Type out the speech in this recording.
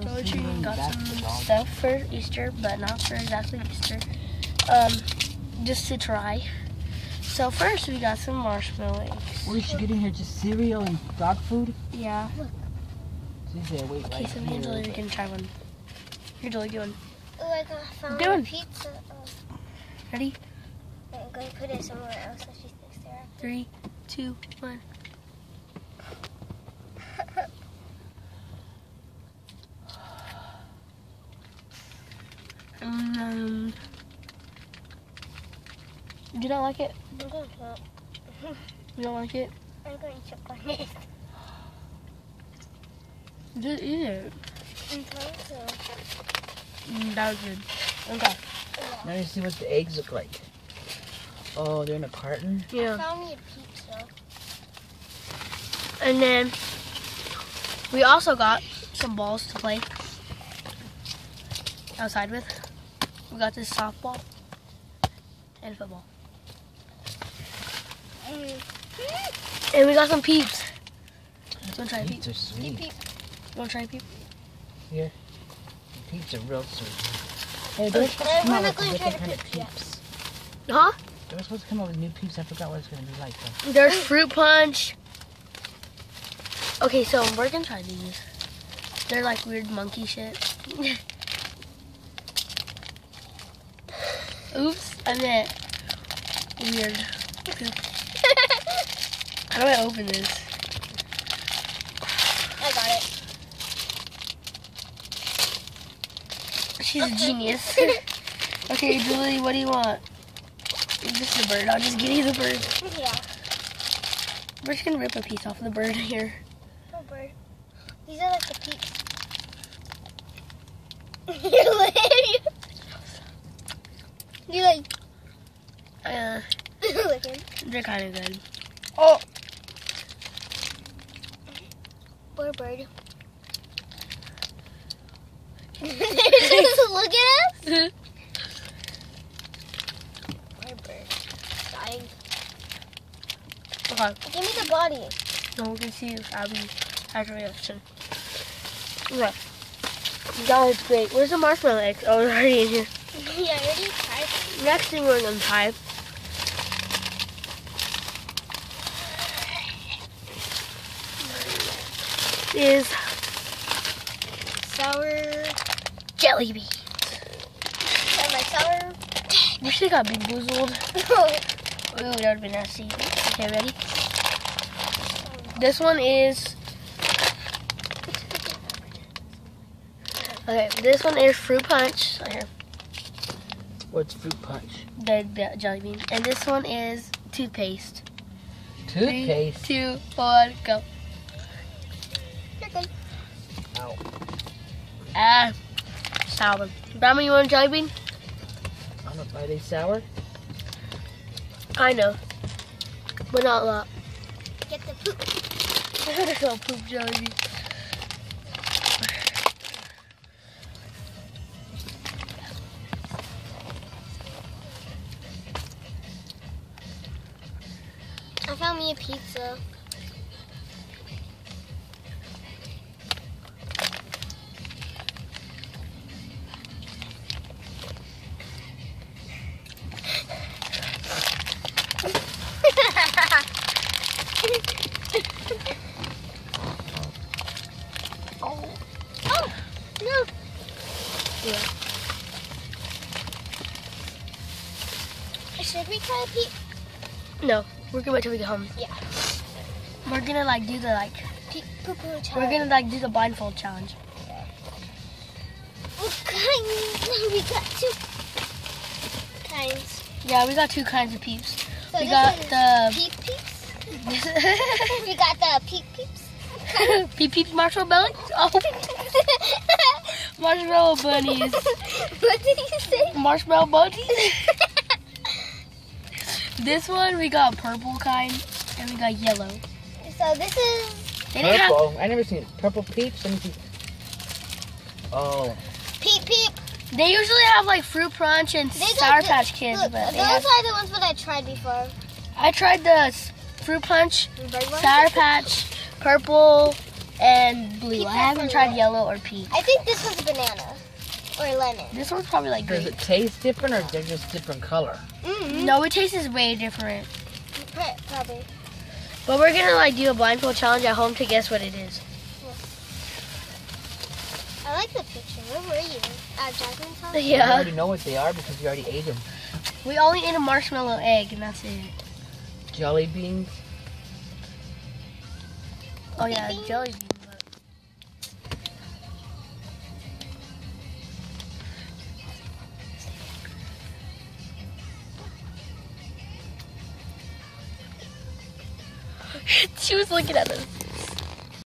Dollar Tree Seasoning got some stuff for Easter, but not for exactly Easter. Um, just to try. So first we got some marshmallows. What is she getting here? Just cereal and dog food? Yeah. She said, wait, Okay, right so me and here. Julie we can try one. Here, Julie, do one. Oh, I got found Doing. pizza. Oh, Ready? I'm going to put it somewhere else so she thinks there. Three, two, one. Um, you don't like it? I'm going to. You don't like it? I'm going to choke on it. Just eat it. I'm going to. Mm, that was good. Okay. Now you see what the eggs look like. Oh, they're in a carton? Yeah. Found me a pizza. And then we also got some balls to play outside with. We got this softball and football. Mm. And we got some peeps. You wanna try a peep? Peeps are sweet. peep. You wanna try a peep? Peeps are real sweet. Hey, they're supposed to come out not with going to try different to kind of pick yet. peeps. Huh? They were supposed to come out with new peeps. I forgot what it's going to be like though. There's fruit punch. Okay, so we're gonna try these. They're like weird monkey shit. Oops, I meant weird. How do I open this? I got it. She's a genius. okay, Julie, what do you want? This is a bird. I'll just give you the bird. Yeah. We're just gonna rip a piece off the bird here. Oh, bird. These are like the peeps. You're like. Uh, they're kind of good. Oh, Poor bird. Just look at us. Poor bird. Dying. okay. Give me the body. No we can see if Abby has a reaction. Okay. That was great. Where's the marshmallow eggs? Oh, they're already in here. yeah, I already tried. Next thing we're gonna try is Sour. jelly beans. And my sour. We should have got BeanBoozled. Ooh, that would have been nasty. Okay, ready? This one is. Okay, this one is fruit punch. Right here. What's fruit punch? The, the jelly bean. And this one is toothpaste. Toothpaste. Three, two, one, go. Ow. Ah, sour. Grandma, you want a jelly bean? I don't know, are they sour? I know. But not a lot. Get the poop. There's no poop jelly bean. I found me a pizza. oh. Oh, no. Should we try a pizza? No, we're gonna wait till we get home. Yeah. We're gonna like do the like, Peep poo poo challenge. we're gonna like do the blindfold challenge. Okay, we got two kinds. Yeah, we got two kinds of peeps. So We got the- peep peeps. we got the peep peeps. peep peep marshmallow. Oh, marshmallow bunnies. what did you say? Marshmallow bunnies. This one we got purple kind, and we got yellow. so this is They have Purple. I never seen it. Purple peeps. Let me see. Oh, peep peep. They usually have like fruit punch and They got Sour the- Patch Kids, Look, but those have, are the ones that I tried before. I tried the fruit punch, Sour Patch, purple, and blue. Pink I haven't tried yellow or pink. I think this one's banana or lemon. This one's probably like Does grape. it taste different or they're just different color? Mm-hmm. No, it tastes way different. Probably. But we're gonna like do a blindfold challenge at home to guess what it is. I like the picture. Where were you? At Jasmine's house? You Yeah. already know what they are because you already ate them. We only ate a marshmallow egg and that's it. Jelly beans. Oh yeah, Beans. jelly beans. She was looking at us.